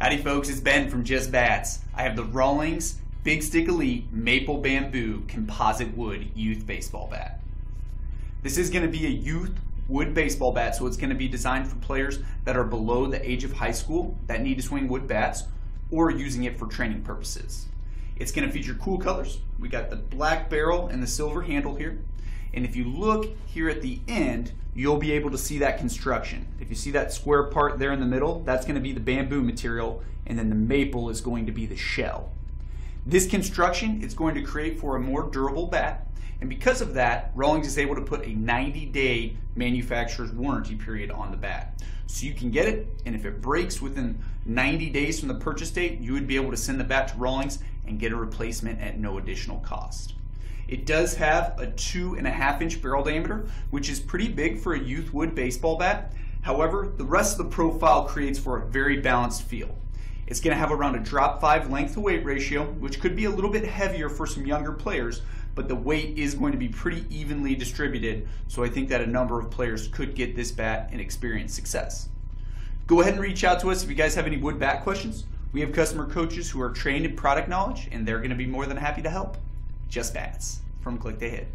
Howdy folks, it's Ben from Just Bats. I have the Rawlings Big Stick Elite Maple Bamboo Composite Wood Youth Baseball Bat. This is going to be a youth wood baseball bat, so it's going to be designed for players that are below the age of high school that need to swing wood bats or using it for training purposes. It's going to feature cool colors. We got the black barrel and the silver handle here. And if you look here at the end, you'll be able to see that construction. If you see that square part there in the middle, that's going to be the bamboo material, and then the maple is going to be the shell. This construction is going to create for a more durable bat, and because of that, Rawlings is able to put a 90-day manufacturer's warranty period on the bat. So you can get it, and if it breaks within 90 days from the purchase date, you would be able to send the bat to Rawlings and get a replacement at no additional cost. It does have a two and a half inch barrel diameter, which is pretty big for a youth wood baseball bat. However, the rest of the profile creates for a very balanced feel. It's going to have around a drop five length to weight ratio, which could be a little bit heavier for some younger players, but the weight is going to be pretty evenly distributed, so I think that a number of players could get this bat and experience success. Go ahead and reach out to us if you guys have any wood bat questions. We have customer coaches who are trained in product knowledge, and they're going to be more than happy to help. Just Bats from Click to Hit.